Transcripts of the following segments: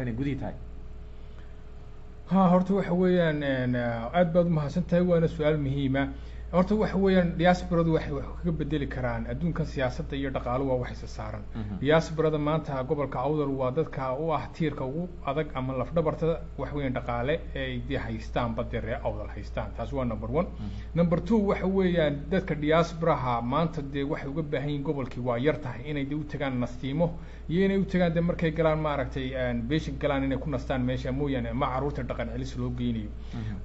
aragta inay gudihii tahay. Ha horta waxa weeyaan aad baad umahadsan tahay waana su'aal muhiima horta waxa weeyaan diasporadu waxay wax kaga bedeli karaan. Adduunkan siyaasadda iyo dhaqaalo waa wax isa saaran. Diasporada maanta gobolka awdal waa dadka u ah tiirka ugu adag ama lafdhabarta wax weeyaan dhaqaale ay dee haystaan badde ree awdal haystaan. Taasi waa number one. Number two waxa weeyaan dadka diasporaha maanta dee waxay uga baahan yihiin gobolkii waa yar tahay. Inay de u tagaan nastiimo iyo inay u tagaan de markay galaan maaragtay beesha galaan inay ku nastaan meesha mooyaane ma carruurta dhaqan celis loo geynayo.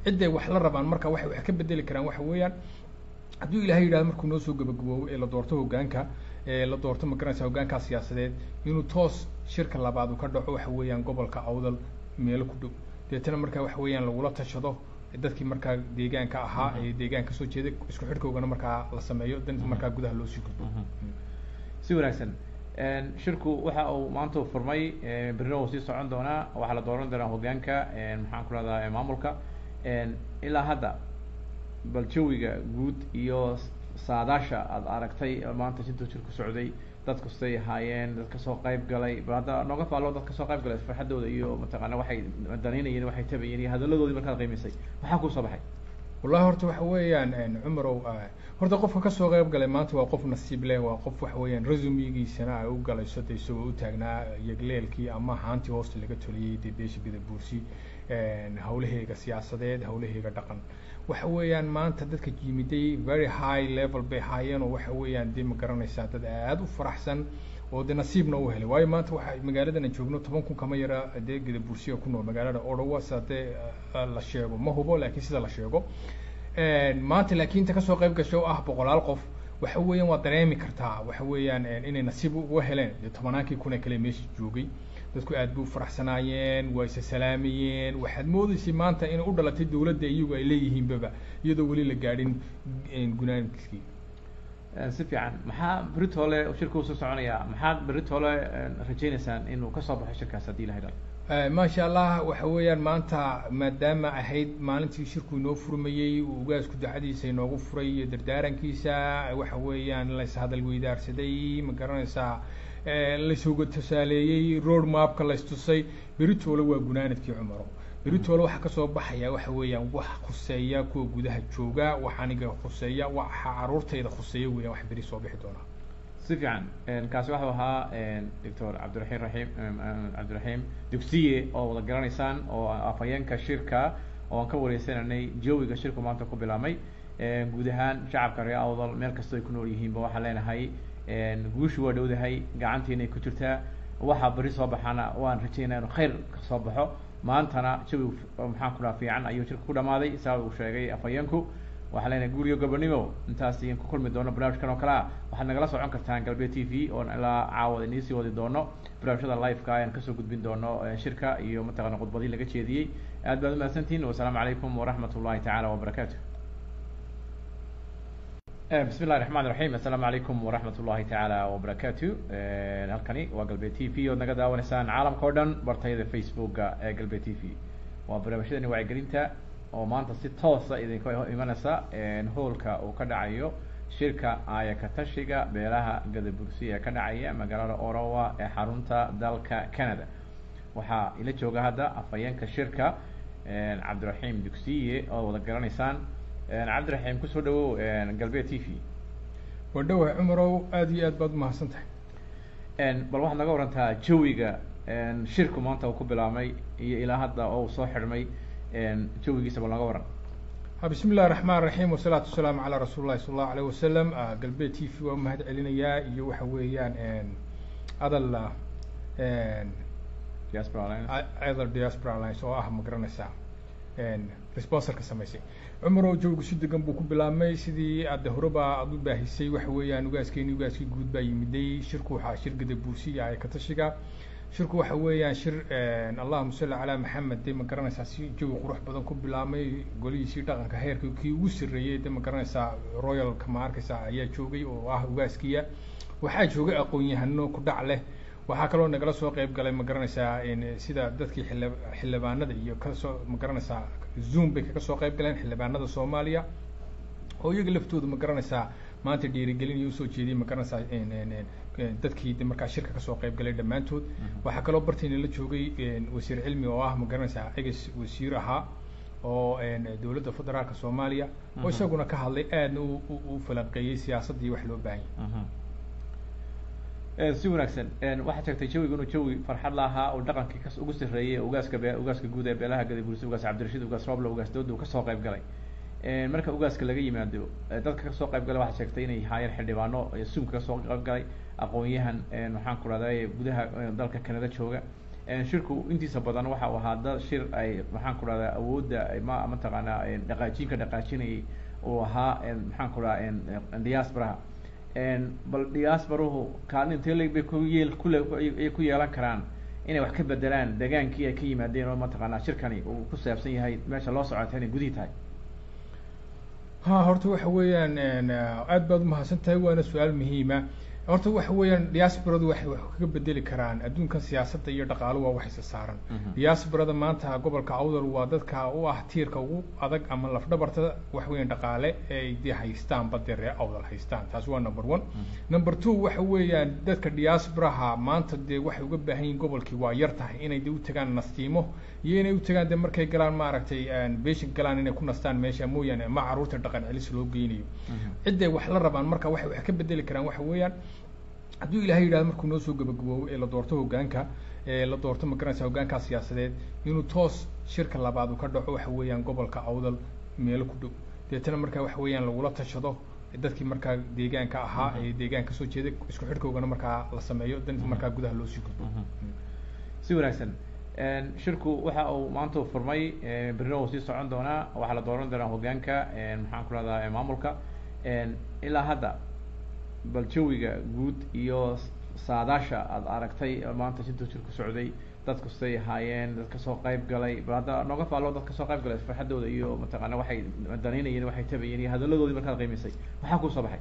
Cidday wax la rabaan marka waxay wax ka bedeli karaan waxa weeyaan hadduu ilahay yidhahdo markuu noo soo gabagaboobo ee la doorto hoggaanka ee la doorto magaranaysa hoggaankaa siyaasadeed inuu toos shirka labaad uu ka dhaco waxa weeyaan gobolka awdal meelo ku dhow. Deetana markaa waxa weeyaan lagula tashado dadkii markaa deegaanka ahaa ee deegaanka ka soo jeeday isku xidhkoogana markaa la sameeyo dan markaa gudaha loo sii gudbo si wanaagsan. Shirku waxa uu maanta u furmay berrina uu sii socon doonaa waxaa la dooran doonaa hoggaanka maxaan ku rahdaa maamulka. Ilaa hadda bal jawiga guud iyo saadaasha aada aragtay maanta siduu shirku socday dad kastay ahaayeen dad ka soo qayb galay hadda nooga faalo dad ka soo qayb galay farxadooda iyo mataqaana waxay danaynayeen waxay tabayeen iyo hadaladoodii markaad qiimisay maxaa ku soo baxay. Wallahi horta waxa weeyaan cumarow horta qofka ka soo qayb galay maanta waa qof nasiib leh waa qof waxa weeyaan resumigiisana ay u galayso de isagoo u taagnaa yagleelkii ama haantii hoosta laga toliyey dee beesha bidabuursi hawlaheega siyaasadeed hawlaheega dhaqan waxa weeyaan maanta dadka yimiday very high level bay ahaayeen oo waxa weeyaan dee ma garanaysaa dad aada u faraxsan oo de nasiibna u helay. Waayo maanta waxa magaaladan aan joogno toban kun kama yara dee gadabuursiga ku nool magaalada odhawa sida dee la sheego. Ma hubo laakiin sida la sheego. Maanta laakiin inta ka soo qayb gashay oo ah boqolaal qof waxa weeyaan waa dareemi kartaa waxa weeyaan inay nasiib uga heleen. Dee tobanaankii kun ee kale meesha joogay dadku aad bay u faraxsanaayeen waa isa salaamayeen waxaad moodeysay maanta inay u dhalatay dawladda iyagu ay leeyihiinbaba iyadoo weli la gaadhin gunaankiskii si fiican. Maxaa beritoole shirka u soo soconaya? Maxaad beritoole rajaynaysaan inuu ka soo baxo shirkaas haddii ilahay dhalo maasha allah waxa weeyaan maanta maadaama ahayd maalintii shirku inoo furmayey uu ugaasku dacadiisa inoogu furay iyo dardaarankiisa waxa weeyaan lays hadal weydaarsaday ma garanaysaa laysuga tusaaleeyey road mapka laystusay beritoole waa gunaanadkii cumaro. Beritoole waxaa ka soo baxaya waxa weeyaan wax khuseeya kuwa gudaha jooga wax aniga khuseeya waxa caruurtayda khuseeya weeyaan wax beri soo bixi doonaa si fiican kaasi waxau ahaa doctor cabdiraxiim raxiim cabdiraxiim dugsiye oo wada garanaysaan oo afhayeenka shirka oo aan ka wareysananay jawiga shirku maanta ku bilaabmay. Guud ahaan shacabka reer awdal meel kastoo ay ku nool yihiinba waxaan leenahay guushu waa dhowdahay gacantiinay ku jirtaa. Waxaa beri soo baxaana waan rajaynaa inu khayr ka soo baxo. Maantana jawi maxaan ku dhaha fiican ayuu shirka ku dhamaaday saa uu sheegay afhayeenku waxaan leenahay guuriyo gobonimo intaas iyan ku kulmi doono barnaamijkan oo kale ah. Waxaad nagala socon kartaan galbeed t v oon ilaa caawada inii sii wadi doono. Barnaamijyada liveka ayaan ka soo gudbin doono shirka iyo mataqana khudbadii laga jeediyey. Aad baad umahadsantihin wasalaamu calaykum waraxmat ullahi tacaala wabarakaatu bismi llahi raxmaan raxiim assalaamu calaykum waraxmat ullahi tacaala wabarakaatu halkani waa galbeed t v ood naga daawanaysaan caalamka o dhan bartayada facebooka ee galbeed t v. Waa barnaamijyadani wacyigelinta oo maanta si toosa idinka imanaysa hoolka uu ka dhacayo shirka aayaka tashiga beelaha gadabursi ee ka dhacaya magaalada orowa ee xarunta dalka canada waxaa ila jooga hadda afhayeenka shirka cabdiraxiim dugsiye oo wada garanaysaan cabdiraxiim ku soo dhawow galbeed t v. Waa dhawahay cumarow aada iyo aad baad umahadsan tahay bal waxaad naga warantaa jawiga shirku maanta uu ku bilaabmay iyo ilaa hadda oo uu soo xidhmay jawigiisa bal naga waran bismi illahi raxmaan raxiim wasalaatu wasalaamu calaa rasuuli llahi sala allahu alayh wasalam galbeed t v waa umahad celinayaa iyo waxa weeyaan adal adal diaspora alliance. oo ah ma garanaysaa responsorka samaysay cumarow jawgu si degan buu ku bilaabmay sidii aada horeba aada u baahisay waxa weeyaan ugaaskeeni ugaaskii guud baa yimiday. Shirku waxaa shir gadabuusiya ay ka tashiga. Shirku waxa weeyaan shir allahuma salli calaa maxamed de ma garanaysaa si jawi qurux badan ku bilaabmay. Golihiisii dhaqanka heerka kii ugu sarreeyey de ma garanaysaa royalka ma arkaysaa ayaa joogay oo ah ugaaskiya waxaa joogay aqoon-yahano ku dhac leh. Waxaa kaloo nagala soo qeyb galay ma garanaysaa sida dadkii xili xildhibaanada iyo ka soo ma garanaysaa zoom bay kaga soo qeyb galeen xildhibaanada soomaaliya. Oo iyaga laftooda ma garanaysaa maanta dhiirigelin iyo u soo jeediyay ma garanaysaa dadkii de markaa shirka ka soo qayb galay dhammaantood. Waxaa kaloo bartayna la joogay wasiir cilmi oo ah ma garanaysaa eges wasiir ahaa oo dowladda federaalka soomaaliya. Oo isaguna ka hadlay aadna u falanqeeyey siyaasaddii wax loo baahan yahay si wanaagsan. Waxaad sheegtay jawiga inuu jawi farxad lahaa oo dhaqankii kas ugu sarreeyey ugaaska be ugaaska guud ee beelaha gadabursi ugaas cabdirashiid ugaas roble ugaas dawda uu ka soo qayb galay. Marka ugaaska laga yimaado dadka ka soo qayb galay waxaad sheegtay inay haayeen xildhibaano sumka ka soo qayb galay aqoon-yahan waxaan ku rahday gudaha dalka canada jooga. Shirku intiisa badan waxa uu ahaa dad shir ay maxaan ku rahdaa awoodda ma mataqaanaa dhaqaajiinka dhaqaajinayay uu ahaa maxaan ku rahaa diasporaha bal diasporahu kaalin intee leg bay ku yeel kule ay ku yeelan karaan. Inay wax ka bedelaan degaankii ay ka yimaadeen oo mataqaanaa shirkani uu ku saabsan yahay meesha loo socota inay gudihii tahay. Ha horta waxa weeyaan aad baad umahadsan tahay waana su'aal muhiima horta waxa weeyaan diasporadu waxay wax kaga bedeli karaan adduunkan siyaasadda iyo dhaqaalo waa wax isa saaran. Diasporada maanta gobolka awdal waa dadka u ah tiirka ugu adag ama lafdhabarta wax weeyaan dhaqaale ay de haystaan badde ree awdal haystaan. Taasi waa number one. Number two waxa weeyaan dadka diasporaha maanta dee waxay uga baahan yihiin gobolkii waa yar tahay inay de u tagaan nastiimo iyo inay u tagaan de markay galaan maaragtay beeshin galaan inay ku nastaan meesha mooyaane ma carruurta dhaqan celis loo geynayo. Cidday wax la rabaan marka waxay wax ka bedeli karaan waxa weeyaan. Hadduu ilahay yidhahdo markuu noo soo gabagaboobo ee la doorto hoggaanka ee la doorto magaranaysa hoggaankaa siyaasadeed inuu toos shirka labaad uu ka dhaco waxa weeyaan gobolka awdal meelo ku dhow. Deetana markaa waxa weeyaan lagula tashado dadkii markaa deegaanka ahaa ee deegaanka ka soo jeeday isku xidhkoogana markaa la sameeyo dan markaa gudaha loo sii gudbo. Si wanaagsan shirku waxa uu maanta u furmay berrina uu sii socon doonaa waxaa la dooran doonaa hoggaanka maxaan ku rahdaa maamulka. Ilaa hadda bal jawiga guud iyo saadaasha aada aragtay maanta siduu shirku socday dadku siday ahaayeen dad ka soo qayb galay bal hadda nooga faalo dad ka soo qayb galay farxaddooda iyo mataqaana waxay danaynayeen waxay tabayeen iyo hadaladoodii markaad qiimaysay maxaa kuu soo baxay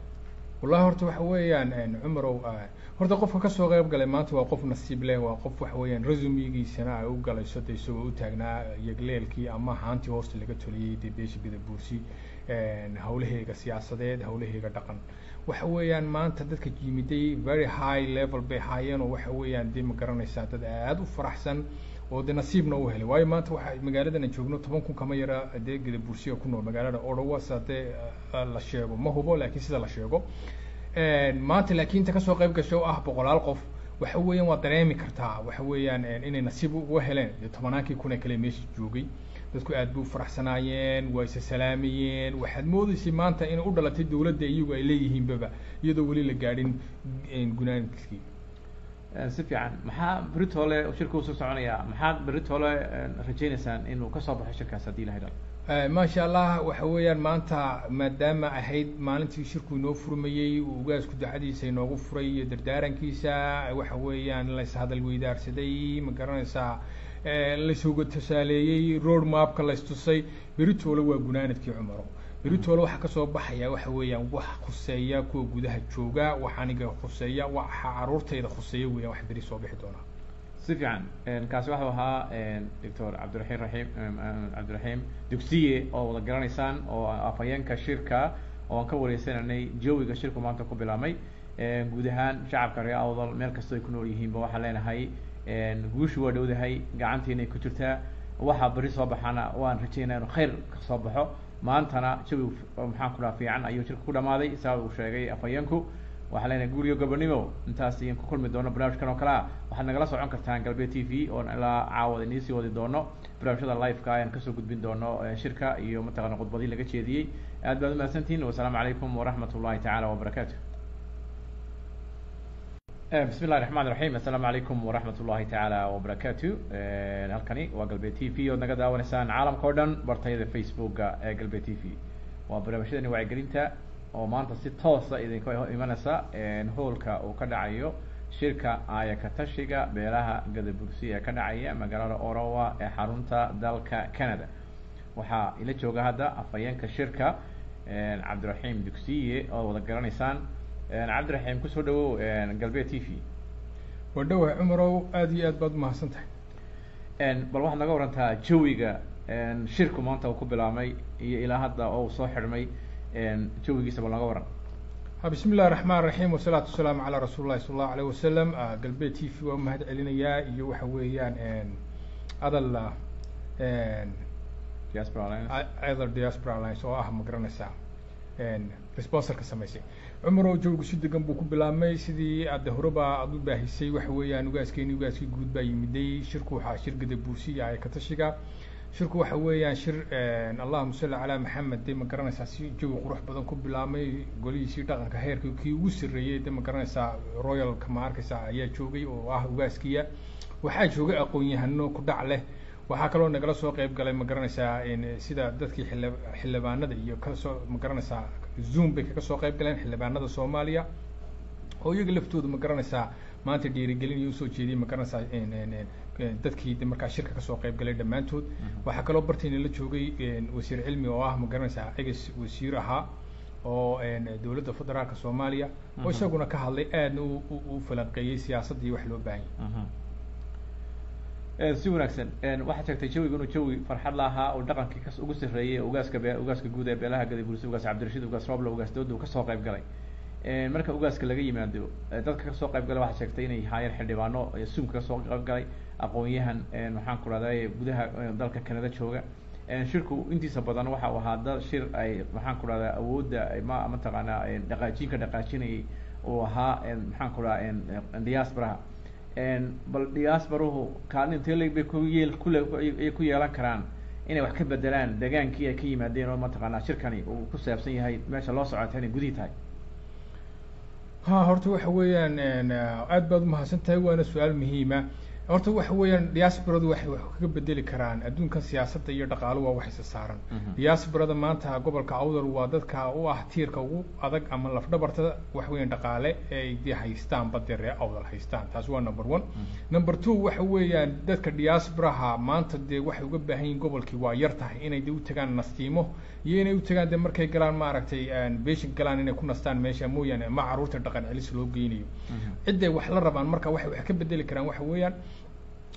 wallahi horta waxa weeyaan cumarow horta qofka ka soo qayb galay maanta waa qof nasiib leh waa qof waxa weeyaan resumigiisana ay u galayso de isagoo u taagnaa yagleelkii ama haantii hoosta laga toliyey dee beesha gadabuursi hawlaheega siyaasadeed hawlaheega dhaqan. Waxa weeyaan maanta dadka yimiday very high level bay ahaayeen oo waxa weeyaan dee ma garanaysaa dad aada u faraxsan oo de nasiibna u helay. Waayo maanta waxa magaaladan aan joogno toban kun kama yara dee gadabuursiga ku nool. Magaalada odhawasa dee la sheego. Ma hubo laakiin sida la sheego. Maanta laakiin inta ka soo qayb gashay oo ah boqolaal qof waxa weeyaan waa dareemi kartaa. Waxa weeyaan inay nasiib uga heleen. Dee tobanaankii kun ee kale meesha joogay. Dadku aad bay u faraxsanaayeen waa isa salaamayeen waxaad moodeysay maanta inay u dhalatay dawladda iyagu ay leeyihiinbaba iyadoo weli la gaadhin gunaankiskii si fiican maxaa beritoole shirka u soo soconaya? Maxaad beritoole rajaynaysaan inuu ka soo baxo shirkaas haddii ilahay dhalo maasha allah waxa weeyaan maanta maadaama ahayd maalintii shirku inoo furmayey ugaasku dacadiisa inoogu furay iyo dardaarankiisa waxa weeyaan lays hadal weydaarsaday ma garanaysaa laysuga tusaaleeyey road mapka laystusay beritoole waa gunaanadkii cumaro beritoole waxaa ka soo baxaya waxa weeyaan wax khuseeya kuwa gudaha jooga wax aniga khuseeya waxa caruurtayda khuseeya weeyaan wax beri soo bixi doonaa si fiican kaasi waxau ahaa doctor cabdiraxiim raxiim cabdiraxiim dugsiye oo wada garanaysaan oo afhayeenka shirka oo aan ka wareysananay jawiga shirku maanta ku bilaabmay. Guud ahaan shacabka reer awdal meel kastoo ay ku nool yihiinba waxaan leenahay guushu waa dhowdahay gacantiinay ku jirtaa. Waxaa beri soo baxana waan rajeynaya inu khayr ka soo baxo maantana jawi maxaan ku dhaha fiican ayuu shirka ku dhamaaday saa uu sheegay afhayeenku waxaa leenahay guuriyo gobonimo intaas iyan ku kulmi doono barnaamijkan oo kale ah. Waxaad nagala socon kartaan galbeed t v oon ilaa caawada inii sii wadi doono. Barnaamijyada liveka ayaan ka soo gudbin doono shirka iyo mataqana khudbadii laga jeediyey. Aad baad umahadsantihin wasalaamu calaykum waraxmat ullahi tacaala wabarakaatu bismi illahi raxmaan raxiim assalaamu calaykum waraxmat ullahi tacaala wabarakaatu halkani waa galbeed t v ood naga daawanaysaan caalamka o dhan bartayada facebooka ee galbeed t v. Waa barnaamijyadani wacyigelinta oo maanta si toosa idinka imanaysa hoolka uu ka dhacayo shirka aayaka tashiga beelaha gadabursi ee ka dhacaya magaalada orowa ee xarunta dalka canada. Waxaa ila jooga hadda afhayeenka shirka cabdiraxiim dugsiye oo wada garanaysaan cabdiraxiim ku soo dhawow galbeed t v. Waa dhawahay cumarow aada iyo aad baad umahadsan tahay bal waxaad naga warantaa jawiga shirku maanta uu ku bilaabmay iyo ilaa hadda oo uu soo xidhmay jawigiisa bal naga waran bismi illahi raxmaan raxiim wasalaatu wasalaamu calaa rasuuli llahi sala allahu alayh wasalam galbeed t v waa mahad celinayaa iyo waxa weeyaan adal adal diaspora alliance. Oo ah ma garanaysaa responserka samaysay cumarow jawgu si degan buu ku bilaabmay sidii adde horeba aada u baahisay waxa weeyaan ugaaskeeni ugaaskii guud baa yimiday. Shirku waxaa shir gadabuusi iyo aykatashiga shirku waxa weeyaan shir allahuma salli calaa maxamed de ma garanaysaa si jawi qurux badan ku bilaabmay? Golihiisii dhaqanka heerka kii ugu sarreeyey de ma garanaysaa royalka ma arkaysaa ayaa joogay oo ah ugaaskiya? Waxaa joogay aqoon-yahano ku dhac leh. Waxaa kaloo nagala soo qeyb galay ma garanaysaa sida dadkii xili xildhibaanada iyo ka soo ma garanaysaa zoom bay kaga soo qeyb galeen xildhibaanada soomaaliya. Oo iyaga laftooda ma garanaysaa maanta dhiirigelin iyo u soo jeediyay ma garanaysaa dadkii de markaa shirka ka soo qeyb galay dhammaantood. Waxaa kaloo bartayna la joogay wasiir cilmi oo ah ma garanaysaa eges wasiir ahaa oo dowladda federaalka soomaaliya. Oo isaguna ka hadlay aadna u falanqeeyey siyaasadda iyo wax loo baahanya si wanaagsan. Waxaad sheegtay jawiga inuu jawi farxad la ahaa oo dhaqankii kas ugu sarreeyey ugaaska be ugaaska guud ee beelaha gadabuursi ugaas cabdirashiid ugaas roble ugaas dooda uu ka soo qayb galay. Marka ugaaska laga yimaado dadka ka soo qayb galay waxaad sheegtay inay haayeen xildhibaano suumka ka soo qayb galay. Aqoon-yahan maxaan ku rahday gudaha dalka canada jooga. Shirku intiisa badan waxa uu ahaa dad shir ay maxaan ku rahdaa awoodda ma mataqaanaa dhaqaajinka dhaqaajinayay uu ahaa maxaan ku rahaa diasporaha bal intee leg bay ku yeel kule ay ku yeelan karaan inay wax ka bedelaan degaankii ay ka yimaadeen oo mataqaanaa shirkani uu ku saabsan yahay meesha loo socota inay gudihii tahay. Ha horta waxa weeyaan aad baad umahadsan tahay waana su'aal muhiima horta waxa weeyaan diasporadu waxay wax kaga bedeli karaan adduunkan siyaasadda iyo dhaqaalo waa wax isa saaran. Diasporada maanta gobolka awdal waa dadka u ah tiirka ugu adag ama lafdhabarta wax weeyaan dhaqaale ee ay dee haystaan badde ree awdal haystaan. Taas waa number one. Number two waxa weeyaan dadka diasporaha maanta dee waxay uga baahan yihiin gobolkii waa yar tahay inay de u tagaan nastiimo iyo inay u tagaan de markay galaan maaragtay beeshin galaan inay ku nastaan meesha mooyaane ma carruurta dhaqan celis loo geynayo. Cidday wax la rabaan marka waxay wax ka bedeli karaan waxa weeyaan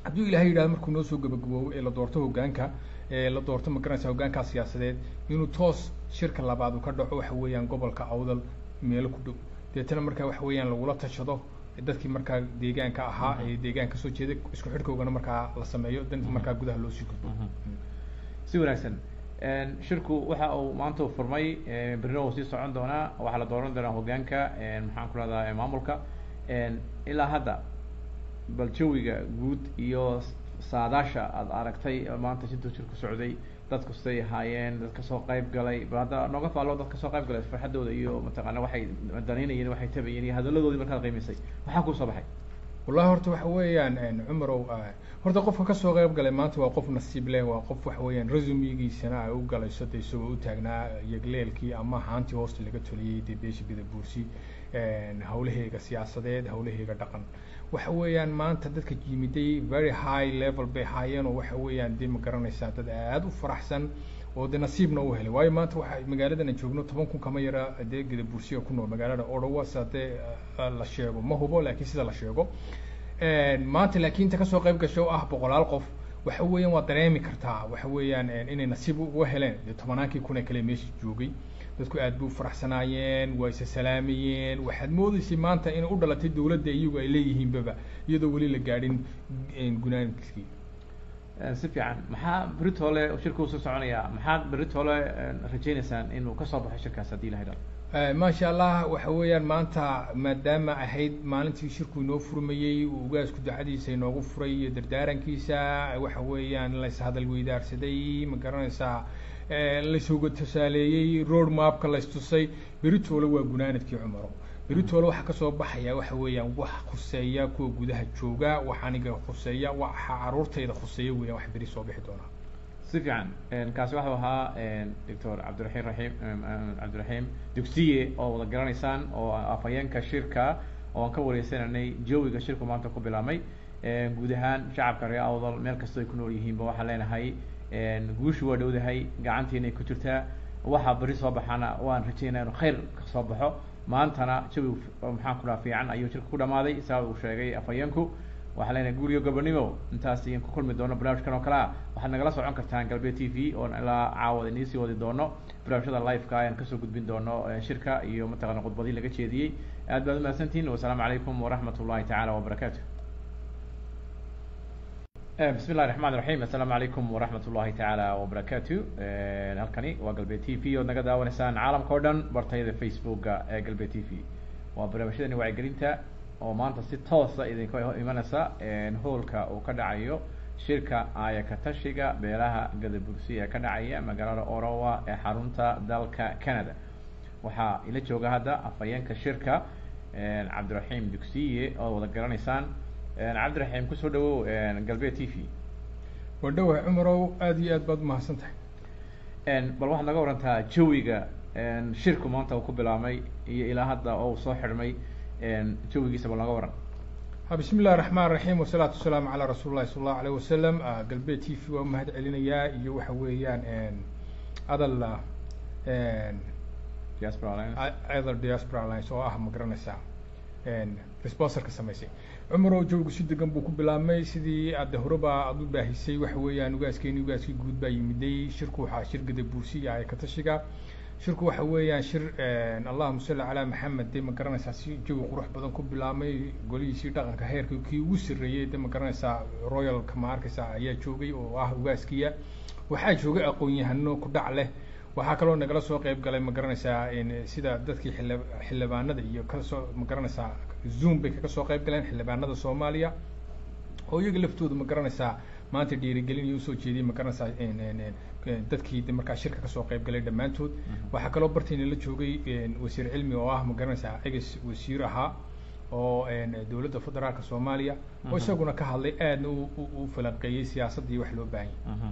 hadduu ilahay yidhahdo markuu noo soo gabagaboobo ee la doorto hoggaanka ee la doorto ma garanaysa hoggaankaa siyaasadeed inuu toos shirka labaad uu ka dhaco waxa weeyaan gobolka awdal meelo ku dhow. Deetana markaa waxa weeyaan lagula tashado dadkii markaa deegaanka ahaa ee deegaan ka soo jeeda isku xidhkoogana markaa la sameeyo dan markaa gudaha loo sii gudbo si wanaagsan. Shirku waxa uu maanta u furmay berrina uu sii socon doonaa waxaa la dooran doonaa hoggaanka. Maxaan ku rahdaa maamulka. Ilaa hadda bal jawiga guud iyo saadaasha aada aragtay maanta intuu shirku socday dadku siday ahaayeen dad ka soo qayb galay. Bal hadda nooga faalo dad ka soo qayb galay farxaddooda iyo mataqaana waxay danaynayeen waxay tabayeen iyo hadaladoodii markaad qiimisay maxaa ku soo baxay. Wallahi horta waxa weeyaan cumarow horta qofka ka soo qayb galay maanta waa qof nasiib leh waa qof waxa weeyaan resumigiisana ay u galayso de isagoo u taagnaa yegleelkii ama haantii hoosta laga toliyey dee beesha gadabuursi hawlaheega siyaasadeed hawlaheega dhaqan waxa weeyaan maanta dadka yimiday very high level bay haayeen oo waxa weeyaan dee ma garanaysaa dad aad u faraxsan oo de nasiibna u helay. Waayo maanta waxa magaaladan aan joogno toban kun kama yara dee gadabuursiga ku nool magaalada odhawas hadee la sheego. Ma hubo laakiin sida la sheego. Maanta laakiin ta ka soo qayb gashay oo ah boqolaal qof waxa weeyaan waa dareemi kartaa waxa weeyaan inay nasiib uga heleen. Dee tobanaankii kun ee kale meesha joogay dadku aad bay u faraxsanaayeen waa isa salaamayeen waxaad moodeysay maanta inay u dhalatay dawladda iyagu ay leeyihiinbaba iyadoo weli la gaadhin gunaankiskii si fiican. Maxaa beritole shirka u soo soconayaa maxaad beritole rajaynaysaan inuu ka soo baxo shirkaas haddii ilahay dhalo maasha allah waxa weeyaan maanta maadaama ahayd maalintii shirku inoo furmayey uu ugaasku ducadiisa inoogu furay iyo dardaarankiisa waxa weeyaan layshadal weydaarsaday. Ma garanaysaa laysuga tusaaleeyey road mapka laystusay beritoole waa gunaanadkii cumaro. Beritoole waxaa ka soo baxaya waxa weeyaan wax khuseeya kuwa gudaha jooga wax aniga khuseeya waxa caruurtayda khuseeya weeyaan wax beri soo bixi doonaa si fiican kaasi waxau ahaa doctor cabdiraxiim raxiim cabdiraxiim dugsiye oo wada garanaysaan oo afhayeenka shirka oo aan ka wareysananay jawiga shirku maanta ku bilaabmay. Guud ahaan shacabka reer awdal meel kastoo ay ku nool yihiinba waxaan leenahay guushu waa dhowdahay gacantiinay ku jirtaa. Waxaa beri soo baxaana waan rajaynaa inu khayr ka soo baxo. Maantana jawi maxaan ku fiican ayuu shirka ku dhamaaday saa uu sheegay afhayeenku. Waxaa leenahay guuriyo gobonimo intaas iyan ku kulmi doono barnaamijkan oo kale ah. Waxaad nagala socon kartaan galbeed t v oon ilaa caawad inii sii wadi doono. Barnaamijyada live-ka ayaan ka soo gudbin doono shirka iyo mataqana khudbadii laga jeediyey. Aad baad umahadsantihin wasalaamu calaykum waraxmat ullahi tacaala wabarakaatu bismi illahi raxmaan raxiim assalaamu calaykum waraxmat ullahi tacaala wabarakaatu halkani waa galbeed t v ood naga daawanaysaan caalamka o dhan bartayada facebooka ee galbeed t v. Waa barnaamijyadani wacyigelinta oo maanta si toosa idinka imanaysa. Hoolka uu ka dhacayo shirka aaya katashiga beelaha gadabursi ee ka dhacaya magaalada orowa ee xarunta dalka canada. Waxaa ila jooga hadda afhayeenka shirka cabdiraxiim dugsiye oo wada garanaysaan cabdiraxiim ku soo dhawow galbeed t v. Waa dhawahay cumarow aada iyo aad baad umahadsan tahay bal waxaad naga warantaa jawiga shirku maanta uu ku bilaabmay iyo ilaa hadda oo uu soo xidhmay jawigiisa bal naga waran. Bismi illahi raxmaan raxiim wasalaatu wasalaamu calaa rasuuli llahi sala allahu alayh wasalam galbeed t v waa umahad celinayaa iyo waxa weeyaan adal adal diaspora alliance oo ah ma garanaysaa? Responserka samaysay cumarow jawigu si degan buu ku bilaabmay. Sidii adde horeba aada u baahisay waxa weeyaan ugaaskeeni ugaaskii guud baa yimiday. Shirku waxaa shir gadabuursi iyo ayakatashiga shirku waxa weeyaan shir allahuma salli calaa maxamed de ma garanaysaa si jawi qurux badan ku bilaabmay? Golihiisii dhaqanka heerka kii ugu sarreeyey de ma garanaysaa royalka ma arkaysaa ayaa joogay oo ah ugaaskiya? Waxaa joogay aqoon-yahano ku dhac leh. Waxaa kaloo nagala soo qeyb galay ma garanaysaa sida dadkii xildhibaanada iyo ka soo ma garanaysaa zoom bay kaga soo qeyb galeen xildhibaanada soomaaliya. Oo iyaga laftooda ma garanaysaa maanta dhiirigelin iyo u soo jeediyay ma garanaysaa dadkii markaa shirka ka soo qeyb galay dhammaantood. Waxaa kaloo bartayna la joogay wasiir cilmi oo ah ma garanaysaa eges wasiir ahaa oo dowladda federaalka soomaaliya. Oo isaguna ka hadlay aadna u falanqeeyey siyaasadda iyo wax loo baahan yahy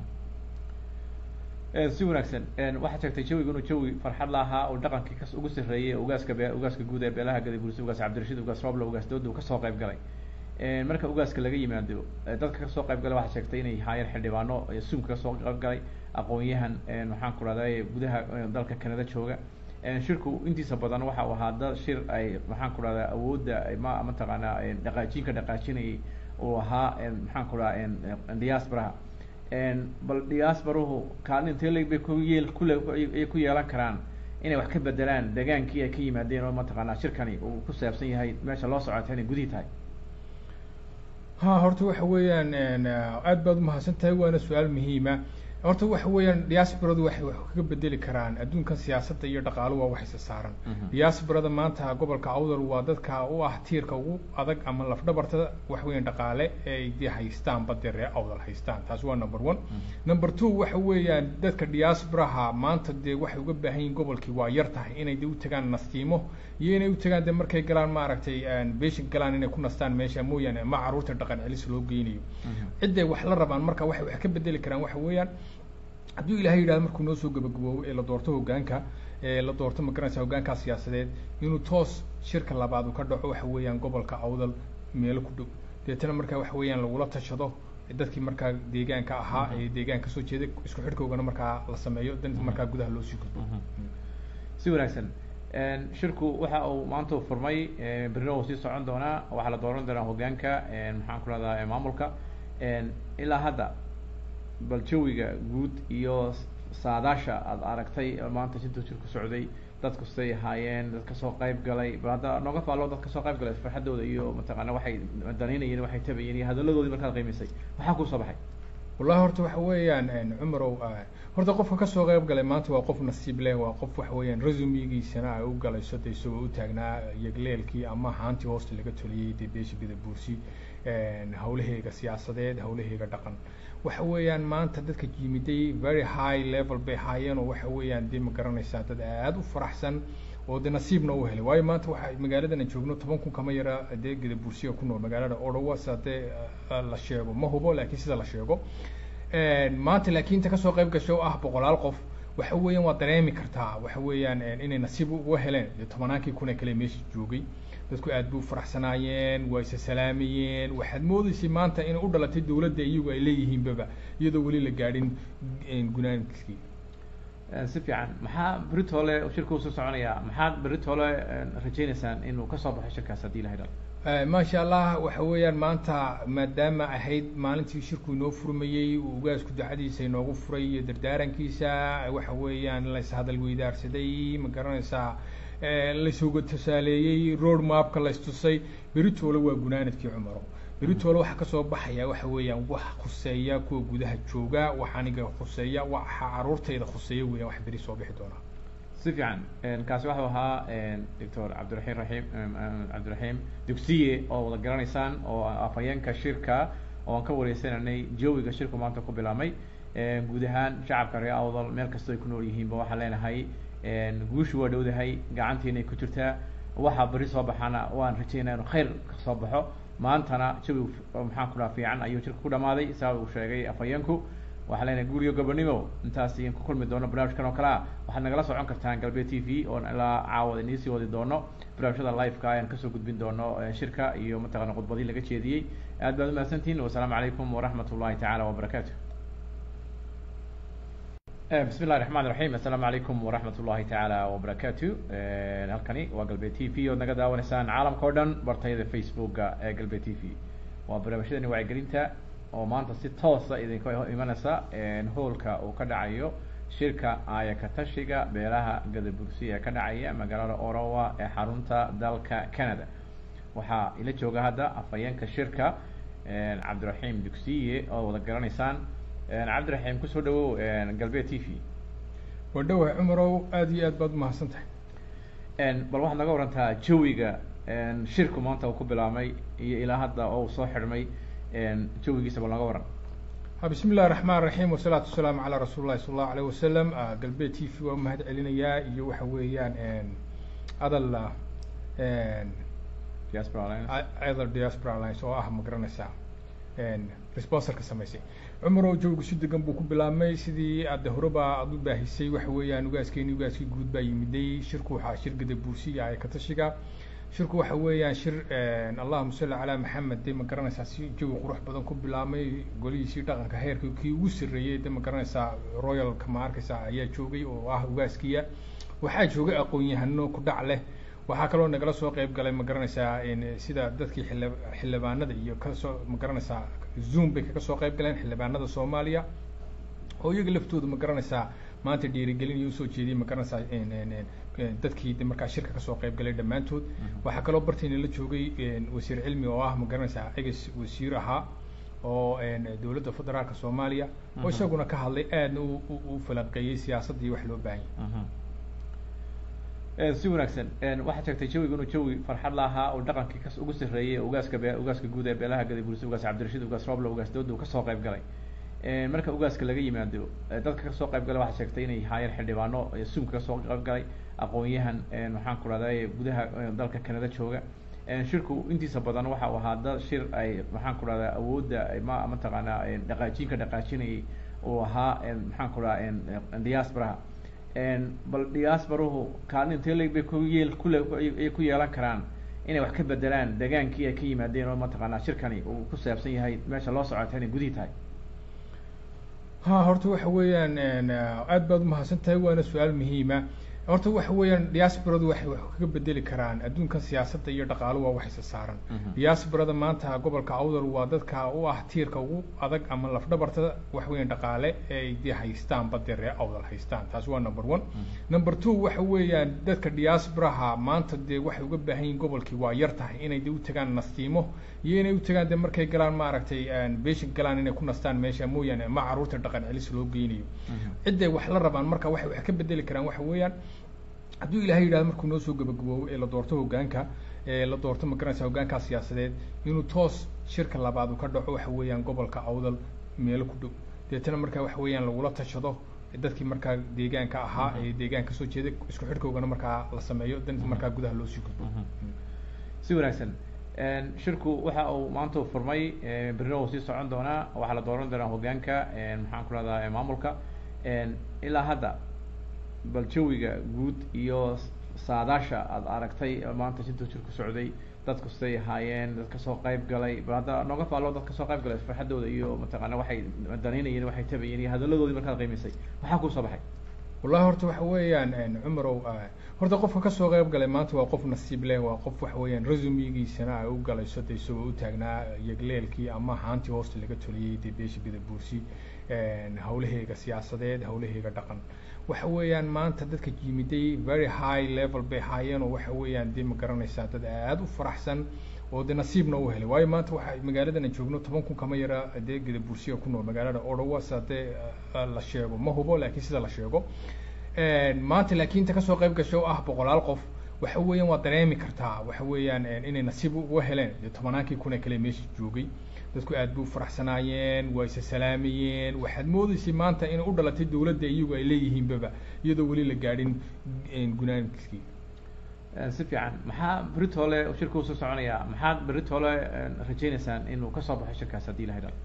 si wanaagsan. Waxaad sheegtay jawiga inuu jawi farxad la ahaa oo dhaqankii kas ugu sarreeyey ugaaska be ugaaska guud ee beelaha gadabursi ugaas cabdirashiid ugaas roble ugaas dooda uu ka soo qeyb galay. Marka ugaaska laga yimaado dadka ka soo qeyb galay waxaad sheegtay inay haayeen xildhibaano suumka ka soo qeyb galay aqoon-yahan maxaan ku rahday gudaha dalka canada jooga. Shirku intiisa badan waxa uu ahaa dad shir ay maxaan ku rahdaa awoodda ma mataqaanaa dhaqaajiinka dhaqaajinayay uu ahaa maxaan ku rahaa diasporaha bal diasporahu kaalin intee bay ku yeel kule ay ku yeelan karaan. Inay wax ka bedelaan degaankii ay ka yimaadeen oo mataqaanaa shirkani uu ku saabsan yahay meesha loo socota inay gudihii tahay. Ha horta waxa weeyaan aad baad umahadsan tahay waana su'aal muhiima horta waxa weeyaan diasporadu waxay wax kaga bedeli karaan. Adduunkan siyaasadda iyo dhaqaalu waa wax isa saaran. Diasporada maanta gobolka awdal waa dadka u ah tiirka ugu adag ama lafdhabarta waxa weeyaan dhaqaale ee de haystaan badde ree awdal haystaan. Taas waa number one. Number two waxa weeyaan dadka diasporaha maanta dee waxay uga baahan yihiin gobolkii waa yar tahay. Inay de u tagaan nastiimo iyo inay u tagaan de markay galaan maaragtay beshin galaan inay ku nastaan meesha mooyaane ma carruurta dhaqan celis loo geynayo. Cidday wax la rabaan marka waxay wax ka bedeli karaan waxa weeyaan hadduu ilahay yidhahdo markuu noo soo gabagaboobo ee la doorto hoggaanka la doorto ma garanaysa hoggaankaa siyaasadeed inuu toos shirka labaad uu ka dhaco waxa weeyaan gobolka awdal meelo ku dhow. Deetana markaa waxa weeyaan lagula tashado dadkii markaa deegaanka ahaa ee deegaanka ka soo jeeday isku xidhkoogana markaa la sameeyo dan markaa gudaha loo sii gudbo. Si wanaagsan. Shirku waxa uu maanta furmay berrina uu sii socon doonaa waxaa la dooran doonaa hoggaanka maxaan ku rahdaa maamulka. Ilaa hadda bal jawiga guud iyo saadaasha aada aragtay maanta sintuu shirku socday dadku siday ahaayeen dad ka soo qeyb galay. Bal hadda nooga faalo dad ka soo qeyb galay farxadooda iyo mataqaana waxay danaynayeen waxay tabayeen iyo hadaladoodii markaad qiimaysay. Maxaa ku soo baxay. Wallahi horta waxa weeyaan cumarow horta qofka ka soo qeyb galay maanta waa qof nasiib leh waa qof waxa weeyaan resumigiisana ay u galayso de isagoo u taagnaa yagleelkii ama haantii hoosta laga toliyey dee beesha gadabuursi hawlaheega siyaasadeed hawlaheega dhaqan. Waxa weeyaan maanta dadka yimiday very high level bay haayeen oo waxa weeyaan dee ma garanaysaa dad aada u faraxsan oo de nasiibna u helay. Waayo maanta waxa magaaladan joogno toban kun kama yara dee gadabuursiga ku nool magaalada odowa sida dee la sheego. Ma hubo laakiin sida la sheego. Maanta laakiin ta ka soo gasho oo ah boqolaal qof waxa weeyaan waa dareemi kartaa. Waxa weeyaan inay nasiib uga heleen. Tobanaankii kun ee kale meesha joogay dadku aad bay u faraxsanaayeen waa isa salaamayeen waxaad moodeysay maanta inay u dhalatay dawladda iyagu ay leeyihiinbaba iyadoo weli la gaadhin gunaankiskii si fiican. Maxaa beritole shirka u soo soconaya? Maxaad beritole rajaynaysaan inuu ka soo baxo shirkaas haddii la hidhao maasha allah waxa weeyaan maanta maadaama ahayd maalintii shirku inoo furmayey ugaasku ducadiisa inoogu furay iyo dardaarankiisa waxa weeyaan lays hadal weydaarsaday. Ma garanaysaa laysuga tusaaleeyey road mapka laystusay beritoole waa gunaanadkii cumaro. Beritoole waxaa ka soo baxaya waxa weeyaan wax khuseeya kuwa gudaha jooga wax aniga khuseeya waxa caruurtayda khuseeya weeyaan wax beri soo bixi doonaa si fiican. Kaasi waxau ahaa doctor cabdiraxiim raxiim cabdiraxiim dugsiye oo wada garanaysaan oo afhayeenka shirka oo aan ka wareysananay jawiga shirku maanta ku bilaabmay. Guud ahaan shacabka reer awdal meel kastoo ay ku nool yihiinba waxaan leenahay guushu waa dhowdahay gacantiinay ku jirtaa. Waxaa beri soo baxana waan rajeynaya inu khayr ka soo baxo. Maantana jawi maxaan ku dhaha fiican ayuu shirka ku dhamaaday saa uu sheegay afhayeenku. Waxaan leenahay guuriyo gobonimo intaas iyan ku kulmi doono barnaamijkan oo kale ah. Waxaad nagala socon kartaan galbeed t v oon ilaa caawada iniisii wadi doono. Barnaamijyada liveka ayaan ka soo gudbin doono shirka iyo mataqana khudbadii laga jeediyey. Aad baad umahadsantihin wasalaamu calaykum waraxmat ullahi tacaala wabarakaatu bismi llahi raxmaan raxiim assalaamu calaykum waraxmat ullahi tacaala wabarakaatu halkani waa galbeed t v ood naga daawanaysaan caalamka o dhan bartayada facebooka ee galbeed t v. Waa barnaamijyadani wacyigelinta oo maanta si toosa idinka imanaysa hoolka uu ka dhacayo shirka ayakatashiga beelaha gadabursi ee ka dhacaya magaalada orowa ee xarunta dalka canada. Waxaa ila jooga hadda afhayeenka shirka cabdiraxiim dugsiye oo wada garanaysaan cabdiraxiim ku soo dhawow galbeed t v. Waa dhawahay cumarow aada iyo aad baad umahadsan tahay bal waxaad naga warantaa jawiga shirku maanta uu ku bilaabmay iyo ilaa hadda oo uu soo xidhmay jawigiisa bal naga waran. Bismi illahi raxmaan raxiim wasalaatu wasalaamu calaa rasuuli llahi sala allahu alayh wasalam galbeed t v waa umahad celinayaa iyo waxa weeyaan adal adal diaspora alliance. oo ah ma garanaysaa responserka samaysay cumarow jawigu si degan buu ku bilaabmay sidii aada horeba aada u baahisay waxa weeyaan ugaaskeeni ugaaskii guud baa yimiday. Shirku waxaa shir gadabuursiya ay ka tashiga. Shirku waxa weeyaan shir allahuma salli calaa maxamed de ma garanaysaa si jawi qurux badan ku bilaabmay? Golihiisii dhaqanka heerka kii ugu sarreeyey de ma garanaysaa royalka ma arkaysaa ayaa joogay oo ah ugaaskiya? Waxaa joogay aqoon-yahano ku dhac leh. Waxaa kaloo nagala soo qeyb galay ma garanaysaa sida dadkii xili xildhibaanada iyo ka soo ma garanaysaa zoom bay kaga soo qeyb galeen xildhibaanada soomaaliya. Oo iyaga laftooda ma garanaysaa maanta dhiirigelin iyo u soo jeediyay ma garanaysaa dadkii de markaa shirka ka soo qeyb galay dhammaantood. Waxaa kaloo bartayna la joogay wasiir cilmi oo ah ma garanaysaa eges wasiir ahaa oo dowladda federaalka soomaaliya. Oo isaguna ka hadlay aadna u falanqeeyey siyaasadda iyo wax loo baahan yahay si wanaagsan. Waxaad sheegtay jawiga inuu jawi farxad lahaa oo dhaqankii kas ugu sarreeyey ugaaska be ugaaska guud ee beelaha gadabursi ugaas cabdirashiid ugaas roble ugaas dawda uu ka soo qeyb galay. Marka ugaaska laga yimaado dadka ka soo qeyb galay waxaad sheegtay inay haayeen xildhibaano sumka ka soo qeyb galay aqoon-yahan maxaan ku rahday gudaha dalka canada jooga. Shirku intiisa badan waxa uu ahaa dad shir ay maxaan ku rahdaa awoodda ma mataqaanaa dhaqaajiinka dhaqaajinayay uu ahaa maxaan ku rahaa diasporaha bal diasporahu kaalin intee leg bay ku yeel kule ku yeelan karaan. Inay wax ka bedelaan degaankii ay ka yimaadeen oo mataqaanaa shirkani uu ku saabsan yahay meesha loo socota inay gudihii tahay. Ha horta waxa weeyaan aad baad umahadsan tahay waana su'aal muhiima horta waxa weeyaan diasporadu waxay wax kaga bedeli karaan adduunkan siyaasadda iyo dhaqaalo waa wax isa saaran. Diasporada maanta gobolka awdal waa dadka u ah tiirka ugu adag ama lafdhabarta wax weeyaan dhaqaale ee de haystaan badde ree awdal haystaan. Taasi waa number one. Number two waxa weeyaan dadka diasporaha maanta dee waxay uga baahan yihiin gobolkii waa yar tahay inay de u tagaan nastiimo iyo inay u tagaan de markay galaan maaragtay beesha galaan inay ku nastaan meesha mooyaane ma carruurta dhaqan celis loo geynayo. Cidday wax la rabaan marka waxay wax ka bedeli karaan waxa weeyaan hadduu ilahay yidhahdo markuu noo soo gabagaboobo ee la doorto hogaanka ee la doorto ma garanaysa hogaankaa siyaasadeed inuu toos shirka labaad uu ka dhaco waxa weeyaan gobolka awdal meelo ku dhow. Deetana markaa waxa weeyaan lagula tashado dadkii markaa deegaanka ahaa ee deegaanka ka soo jeeday isku xidhkoogana markaa la sameeyo dan markaa gudaha loo sii gudbo. Si wanaagsan. Shirku waxa uu maanta u furmay berrina uu sii socon doonaa waxaa la dooran doonaa hogaanka maxaan ku rahdaa maamulka. Ilaa hadda bal jawiga guud iyo saadaasha aada aragtay maanta sintuu shirku socday dadku siday ahaayeen dad ka soo qeyb galay bal hadda nooga faalo dad ka soo qeyb galay farxadooda iyo mataqaana waxay danaynayeen waxay tabayeen iyo hadaladoodii markaad qiimaysay. Maxaa kuu soo baxay. Wallahi horta waxa weeyaan cumarow horta qofka ka soo qayb galay maanta waa qof nasiib leh waa qof waxa weeyaan resumigiisana ay u galayso de isagoo u taagnaa yagleelkii ama haantii hoosta laga toliyey dee beesha bida buursi hawlaheega siyaasadeed hawlaheega dhaqan waxa weeyaan maanta dadka yimiday very high level bay haayeen oo waxa weeyaan dee ma garanaysaa. Dad aada u faraxsan oo de nasiibna u helay. Waayo maanta waxa magaaladan aan joogno toban kun kama yara dee geda buursiga ku nool magaalada odhawas dee la sheego. Ma hubo laakiin sida la sheego. Maanta laakiin inta ka soo qayb gashay oo ah boqolaal qof waxa weeyaan waa dareemi kartaa. Waxa weeyaan inay nasiib uga heleen. Dee tobanaankii kun ee kale meesha joogay dadku aad bay u faraxsanaayeen waa isa salaamayeen waxaad moodeysay maanta inay u dhalatay dawladda iyagu ay leeyihiinbaba iyadoo weli la gaadhin gunaankiskii si fiican. Maxaa beritoole shirka u soo soconaya? Maxaad beritoole rajaynaysaan inuu ka soo baxo shirkaas haddii ilahay dhalo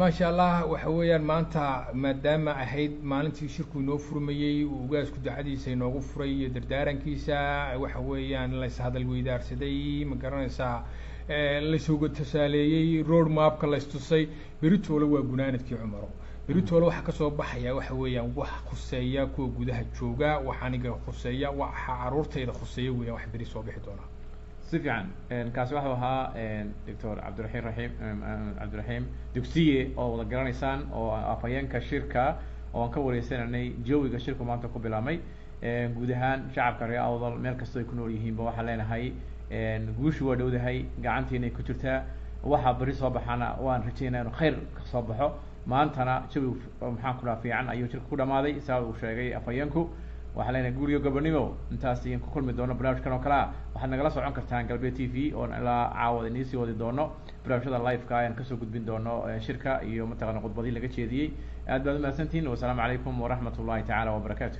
maasha allah waxa weeyaan maanta maadaama ahayd maalintii shirku inoo furmayey uu ugaasku dacadiisa inoogu furay iyo dardaarankiisa waxa weeyaan layshadal weydaarsaday ma garanaysaa laysuga tusaaleeyey road mapka laystusay beritoole waa gunaanadkii cumaro. Beritoole waxaa ka soo baxaya waxa weeyaan wax khuseeya kuwa gudaha jooga wax aniga khuseeya waxa caruurtayda khuseeya weeyaan wax beri soo bixi doonaa si fiican kaasi waxau ahaa doctor cabdiraxiim raxiim cabdiraxiim dugsiye oo wada garanaysaan oo afhayeenka shirka oo aan ka wareysananay jawiga shirku maanta ku bilaabmay. Guud ahaan shacabka reer awdal meel kastoo ay ku nool yihiinba waxaan leenahay guushu waa dhowdahay gacantiinay ku jirtaa. Waxaa beri soo baxaana waan rajeynaya inu khayr ka soo baxo. Maantana jawi maxaan ku dhaha fiican ayuu shirka ku dhamaaday saa uu sheegay afhayeenku. Waxaa leenahay guuriyo gobonimo intaas iyan ku kulmi doono barnaamijkan oo kale ah. Waxaad nagala socon kartaan galbeed t v oon ilaa caawada iniisii wadi doono. Barnaamijyada liveka ayaan ka soo gudbin doono shirka iyo mataqana khudbadii laga jeediyey. Aad baad umahadsantihin wasalaamu calaykum waraxmat ullahi tacaala wabarakaatu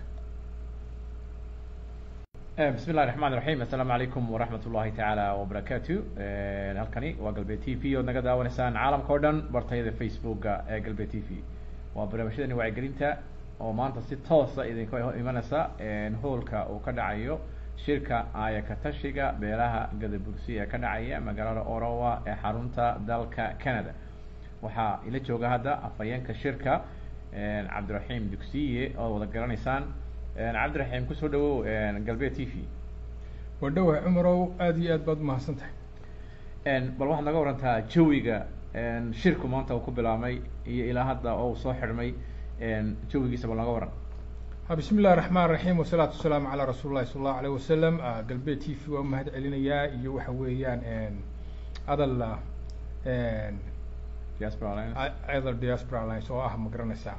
bismi illahi raxmaan raxiim assalaamu calaykum waraxmat ullahi tacaala wabarakaatu halkani waa galbeed t v ood naga daawanaysaan caalamka o dhan bartayada facebooka ee galbeed t v. Waa barnaamijyadani wacyigelinta oo maanta si toosa idinka imanaysa. Hoolka uu ka dhacayo shirka aayaka tashiga beelaha gadabursi ee ka dhacaya magaalada orowa ee xarunta dalka canada. Waxaa ila jooga hadda afhayeenka shirka cabdiraxiim dugsiye oo wada garanaysaan cabdiraxiim ku soo dhawow galbeed t v. Waa dhawahay cumarow aada iyo aad baad umahadsan tahay bal waxaad naga warantaa jawiga shirku maanta uu ku bilaabmay iyo ilaa hadda oo uu soo xidhmay jawigiisa bal naga waran. Bismi illahi raxmaan raxiim wasalaatu wasalaamu calaa rasuuli llahi sala allahu alayh wasalam galbeed t v waa mahad celinayaa iyo waxa weeyaan adal adal diaspora alliance. oo ah ma garanaysaa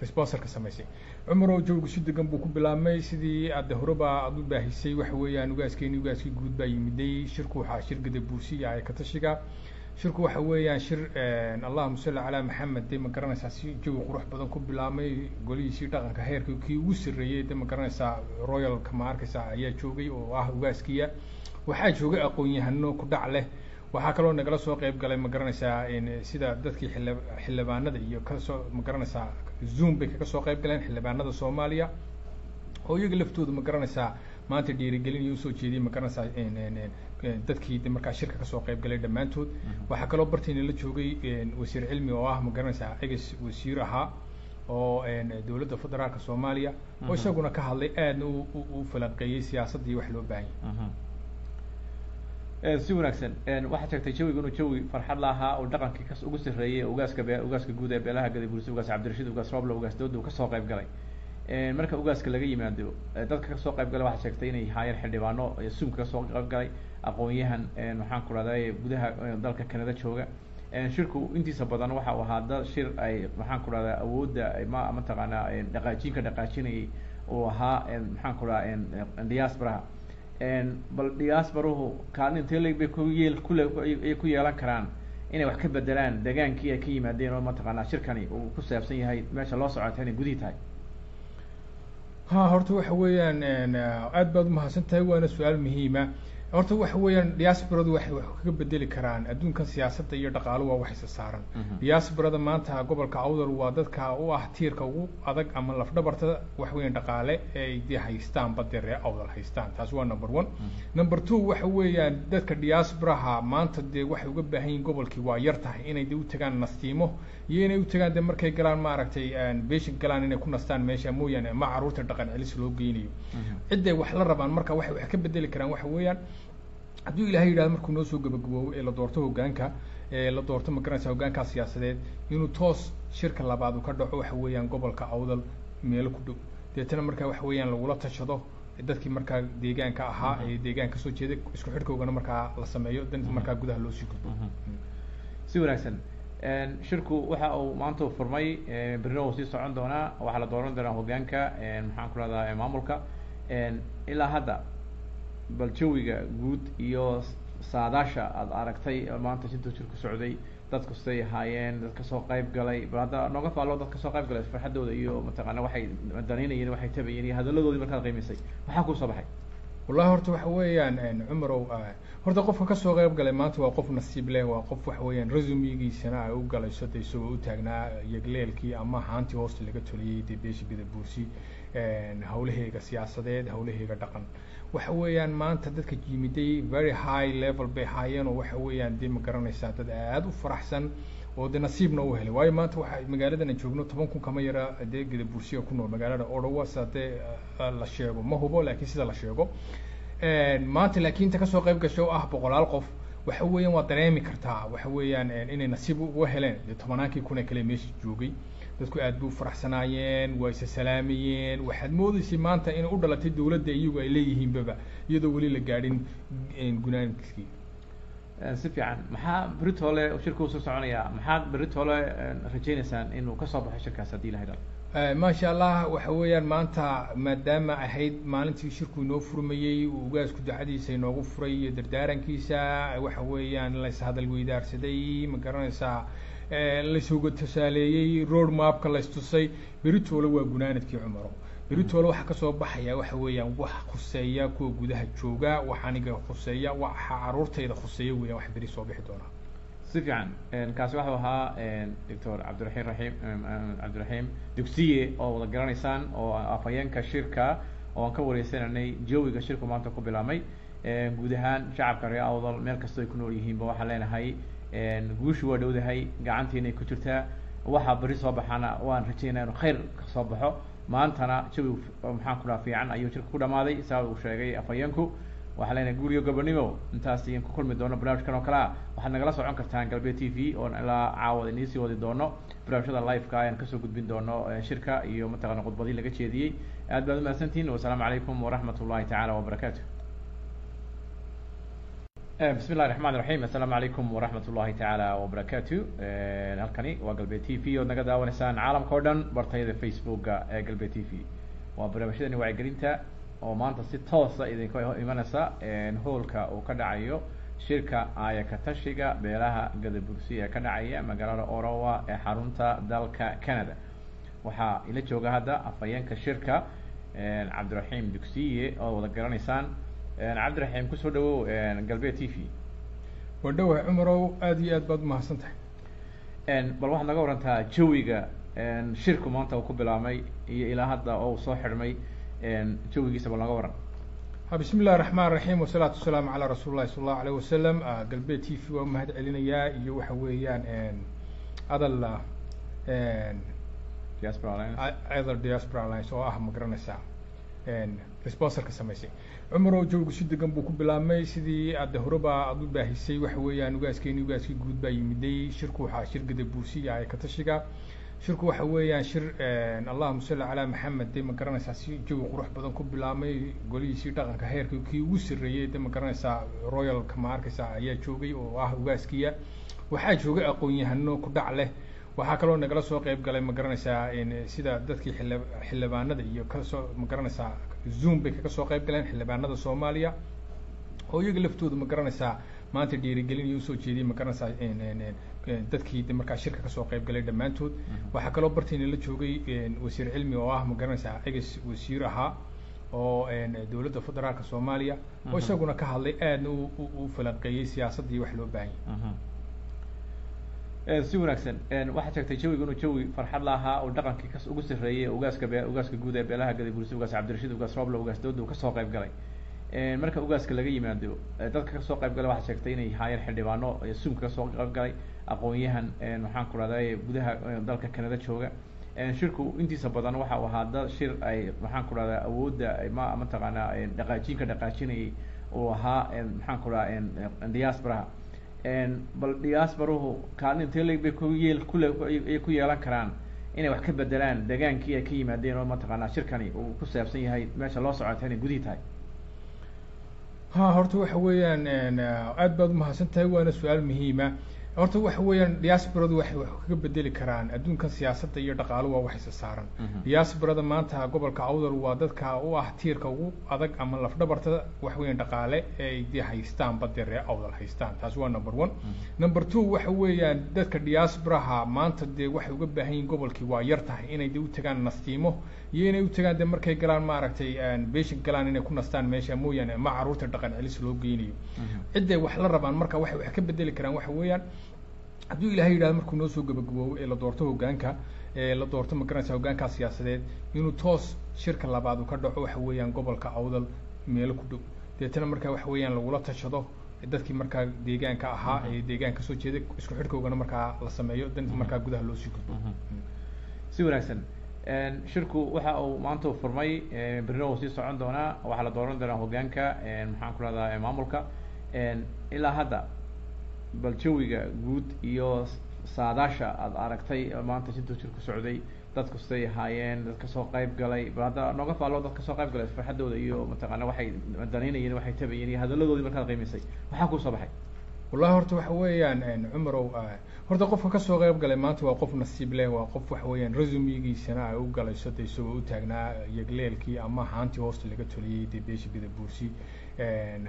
responserka samaysay jawigu si degan buu ku bilaabmay. Sidii aada horeba aada u baahisay waxa weeyaan ugaaskeeni ugaaskii guud baa yimiday. Shirku waxaa shir gadabuusi iyo ayakatashiga shirku waxa weeyaan shir allahuma salli calaa maxamed de ma garanaysaa si jawi qurux badan ku bilaabmay? Golihiisii dhaqanka heerka kii ugu sarreeyey de ma garanaysaa royalka ma arkaysaa ayaa joogay oo ah ugaaskiya? Waxaa joogay aqoon-yahano ku dhac leh. Waxaa kaloo nagala soo qeyb galay ma garanaysaa sida dadkii xili xildhibaanada iyo ka soo ma garanaysaa zoom bay kaga soo qeyb galeen xildhibaanada soomaaliya. Oo iyaga laftooda ma garanaysaa maanta dhiirigelin iyo u soo jeediyay ma garanaysaa dadkii markaa shirka ka soo qeyb galay dhammaantood. Waxaa kaloo bartayna la joogay wasiir cilmi oo ah ma garanaysaa eges wasiir ahaa oo dowladda federaalka soomaaliya. Oo isaguna ka hadlay aadna u falanqeeyey siyaasadda iyo wax loo baahanya si wanaagsan. Waxaad sheegtay jawiga inuu jawi farxad la ahaa oo dhaqankii kas ugu sarreeyey ugaaska be ugaaska guud ee beelaha gadabursi ugaas cabdirashiid ugaas roble ugaas dooda uu ka soo qayb galay. Marka ugaaska laga yimaado dadka ka soo qayb galay waxaad sheegtay inay haayeen xildhibaano suumka ka soo qayb galay aqoon-yahan maxaan ku rahday gudaha dalka canada jooga. Shirku intiisa badan waxa uu ahaa dad shir ay maxaan ku rahdaa awoodda ma mataqaanaa dhaqaajiinka dhaqaajinayay uu ahaa maxaan ku rahaa diasporaha bal diasporuhu kaalin intee leg bay ku yeelan karaan inay wax ka bedelaan degaankii ay ka yimaadeen oo mataqaanaa shirkani uu ku saabsan yahay meesha loo socota inay gudihii tahay. Ha horta waxa weeyaan aad baad umahadsan tahay waana su'aal muhiima horta waxa weeyaan diasporadu waxay wax kaga bedeli karaan. Adduunkan siyaasadda iyo dhaqaalu waa wax isa saaran. Diasporada maanta gobolka awdal waa dadka u ah tiirka ugu adag ama lafdhabarta wax weeyaan dhaqaale ee de haystaan badde ree awdal haystaan. Taas waa number one. Number two waxa weeyaan dadka diasporaha maanta dee waxay uga baahan yihiin gobolkii waa yar tahay. Inay de u tagaan nastiimo iyo inay u tagaan de markay galaan maaragtay beeshin galaan inay ku nastaan meesha mooyaane ma carruurta dhaqan celis loo geynayo. Cidday wax la rabaan marka waxay wax ka bedeli karaan waxa weeyaan hadduu ilahay yidhahdo markuu noo soo gabagaboobo ee la doorto hoggaanka ee la doorto magaranaysa hoggaankaa siyaasadeed inuu toos shirka labaad uu ka dhaco waxa weeyaan gobolka awdal meelo ku dhow. Deetana markaa waxa weeyaan lagula tashado dadkii markaa deegaanka ahaa ee deegaan ka soo jeeday isku xidhkoogana markaa la sameeyo dan markaa gudaha loo sii gudbo. Si wanaagsan. Shirku waxa uu maanta furmay berrina uu sii socon doonaa waxaa la dooran doonaa hoggaanka maxaan ku rahdaa maamulka. Ilaa hadda bal jawiga guud iyo saadaasha aada aragtay maanta sintuu shirku socday dadku siday ahaayeen dad ka soo qayb galay. Bal hadda nooga faalo dad ka soo qayb galay farxaddooda iyo mataqaana waxay danaynayeen waxay tabayeen iyo hadaladoodii markaad qiimisay maxaa kuu soo baxay. Wallahi horta waxa weeyaan cumarow horta qofka ka soo qayb galay maanta waa qof nasiib leh waa qof waxa weeyaan resumigiisana ay u galayso de isagoo u taagnaa yagleelkii ama haantii hoosta laga toliyey dee beesha gadabuursi hawlaheega siyaasadeed hawlaheega dhaqan waxa weeyaan maanta dadka yimiday very high level bay haayeen oo waxa weeyaan dee ma garanaysaa dad aada u faraxsan oo de nasiibna u helay. Waayo maanta waxa magaaladan aan joogno toban kun kama yara dee gadabuursiga ku nool magaalada odhawa sida dee la sheego. Ma hubo laakiin sida la sheego. Maanta laakiin inta ka soo qayb gashay oo ah boqolaal qof waxa weeyaan waa dareemi kartaa. Waxa weeyaan inay nasiib uga heleen. Dee tobanaankii kun ee kale meesha joogay dadku aad bay u faraxsanaayeen waa isa salaamayeen waxaad moodeysay maanta inay u dhalatay dawladda iyagu ay leeyihiinbaba iyadoo weli la gaadhin gunaankiskii si fiican. Maxaa beritole shirka u soo soconaya maxaad beritole rajaynaysaan inuu ka soo baxo shirkaas haddii la hidhao maasha allah waxa weeyaan maanta maadaama ahayd maalintii shirku inoo furmayey ugaasku dacadiisa inoogu furay iyo dardaarankiisa waxa weeyaan lays hadal weydaarsaday ma garanaysaa laysuga tusaaleeyey road mapka laystusay beritoole waa gunaanadkii cumaro. Beritoole waxaa ka soo baxaya waxa weeyaan wax khuseeya kuwa gudaha jooga wax aniga khuseeya waxa caruurtayda khuseeya weeyaan wax beri soo bixi doonaa. Si fiican kaasi waxau ahaa doctor cabdiraxiim raxiim cabdiraxiim dugsiye oo wada garanaysaan oo afhayeenka shirka oo aan ka wareysananay jawiga shirku maanta ku bilaabmay. Guud ahaan shacabka reer awdal meel kastoo ay ku nool yihiinba waxaan leenahay guushu waa dhowdahay gacantiinay ku jirtaa. Waxaa beri soo baxana waan rajaynaa inu khayr ka soo baxo. Maantana jawi maxaan ku fiican ayuu shirka ku dhamaaday. Saa uu sheegay afhayeenku. Waxaa leenahay guuriyo gobonimo intaas iyan ku kulmi doono barnaamijkan oo kale. Ah waxaad nagala socon kartaan galbeed t v oo ilaa caawad iniisii wadi doono. Barnaamijyada liveka ayaan ka soo gudbin doono shirka iyo mataqana khudbadii laga jeediyey. Aad baad umahadsantihin wasalaamu calaykum waraxmat ullahi tacaala wabarakaatu bismi illahi raxmaan raxiim assalaamu calaykum waraxmat ullahi tacaala wabarakaatu halkani waa galbeed t v ood naga daawanaysaan caalamka o dhan bartayada facebooka ee galbeed t v. Waa barnaamijyadani wacyigelinta oo maanta si toosa idinka imanaysa hoolka uu ka dhacayo shirka aayaka tashiga beelaha gadabursi ee ka dhacaya magaalada orowa ee xarunta dalka canada. Waxaa ila jooga hadda afhayeenka shirka cabdiraxiim dugsiye oo wada garanaysaan cabdiraxiim ku soo dhawow galbeed t v. Waa dhawahay cumarow aada iyo aad baad umahadsan tahay bal waxaad naga warantaa jawiga shirku maanta uu ku bilaabmay iyo ilaa hadda oo uu soo xidhmay jawigiisa bal naga waran bismi illahi raxmaan raxiim wasalaatu wasalaamu calaa rasuuli llahi sala allahu alayh wasalam galbeed t v waa umahad celinayaa iyo waxa weeyaan adal adal diaspora alliance. Oo ah ma garanaysaa responserka samaysay cumarow jawigu si degan buu ku bilaabmay sidii adde horeba aada u baahisay waxa weeyaan ugaaskeeni ugaaskii guud baa yimiday. Shirku waxaa shir gadabuursiya ay ka tashiga. Shirku waxa weeyaan shir allahuma salli calaa maxamed de ma garanaysaa si jawi qurux badan ku bilaabmay. Golihiisii dhaqanka heerka kii ugu sarreeyey de ma garanaysaa royalka ma arkaysaa ayaa joogay oo ah ugaaskiya. Waxaa joogay aqoon-yahano ku dhac leh. Waxaa kaloo nagala soo qeyb galay ma garanaysaa sida dadkii xildhibaanada iyo ka soo ma garanaysaa zoom bay kaga soo qeyb galeen xildhibaanada soomaaliya. Oo iyaga laftooda ma garanaysaa maanta dhiirigelin iyo u soo jeediyay ma garanaysaa dadkii de markaa shirka ka soo qeyb galay dhammaantood. Waxaa kaloo bartayna la joogay wasiir cilmi oo ah ma garanaysaa eges wasiir ahaa oo dowladda federaalka soomaaliya. Oo isaguna ka hadlay aadna u u falanqeeyey siyaasaddii wax loo baahan yahay si wanaagsan. Waxaad sheegtay jawiga inuu jawi farxad lahaa oo dhaqankii kas ugu sarreeyey ugaaska be ugaaska guud ee beelaha gadabuursi ugaas cabdirashiid ugaas roble ugaas dawda uu ka soo qayb galay. Marka ugaaska laga yimaado dadka ka soo qayb galay waxaad sheegtay inay haayeen xildhibaano suumka ka soo qayb galay aqoon-yahan maxaan ku rahday gudaha dalka canada jooga. Shirku intiisa badan waxa uu ahaa dad shir ay maxaan ku rahdaa awoodda ma mataqaanaa dhaqaajiinka dhaqaajinayay uu ahaa maxaan ku rahaa diasporaha bal diasporahu kaalin intee leg bay ku yeel kule ay ku yeelan karaan. Inay wax ka bedelaan degaankii ay ka yimaadeen oo mataqaanaa shirkani uu ku saabsan yahay meesha loo socota inay gudihii tahay. Ha horta waxa weeyaan aad baad umahadsan tahay waana su'aal muhiima horta waxa weeyaan diasporadu waxay wax kaga bedeli karaan. Adduunkan siyaasadda iyo dhaqaalo waa wax isa saaran. Diasporada maanta gobolka awdal waa dadka u ah tiirka ugu adag ama lafdhabarta wax weeyaan dhaqaale ee de haystaan badde ree awdal haystaan. Taasi waa number one. Number two waxa weeyaan dadka diasporaha maanta dee waxay uga baahan yihiin gobolkii waa yar tahay. Inay de u tagaan nastiimo iyo inay u tagaan de markay galaan maaragtay beesha galaan inay ku nastaan meesha mooyaane ma carruurta dhaqan celis loo geynayo. Cidday wax la rabaan marka waxay wax ka bedeli karaan waxa weeyaan hadduu ilahay yidhahdo markuu noo soo gabagaboobo ee la doorto hoggaanka ee la doorto magaranaysa hoggaankaa siyaasadeed inuu toos shirka labaad uu ka dhaco waxa weeyaan gobolka awdal meelo ku dhow. Deetana markaa waxa weeyaan lagula tashado dadkii markaa deegaanka ahaa ee deegaanka soo jeeday isku xidhkoogana markaa la sameeyo dan markaa gudaha loo sii gudbo. Si wanaagsan. Shirku waxa uu maanta furmay berrina uu sii socon doonaa waxaa la dooran doonaa hoggaanka maxaan ku rahdaa maamulka. Ilaa hadda bal jawiga guud iyo saadaasha aada aragtay maanta sintuu jirku socday dadku siday ahaayeen dad ka soo qayb galay hadda nooga faalo dad ka soo qayb galay farxadooda iyo mataqaana waxay danaynayeen waxay tabayeen iyo hadaladoodii markaad qiimaysay. Maxaa ku soo baxay. Wallahi horta waxa weeyaan cumarow horta qofka ka soo qayb galay maanta waa qof nasiib leh waa qof waxa weeyaan resumigiisana ay u galayso de isagoo u taagnaa yagleelkii ama haantii hoosta laga toliyey dee beesha gadabuursi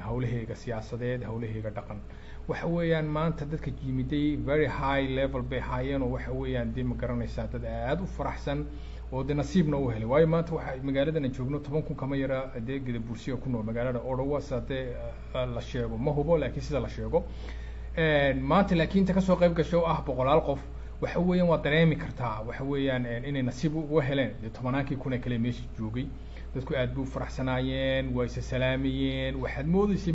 hawlaheega siyaasadeed hawlaheega dhaqan waxa weeyaan maanta dadka yimiday very high level bay ahaayeen oo waxa weeyaan dee ma garanaysaa dad aada u faraxsan oo de nasiibna u helay. Waayo maanta waxa magaaladan aan joogno toban kun kama yara dee gadabuursiga ku nool magaalada odhawas hadee la sheego. Ma hubo laakiin sida la sheego. Maanta laakiin inta ka soo qayb gasho ah boqolaal qof waxa weeyaan waa dareemi kartaa. Waxa weeyaan inay nasiib uga heleen. Dee tobanaankii kun ee kale meesha joogay. Dadku aad bay u faraxsanaayeen waa isa salaamayeen waxaad moodaysa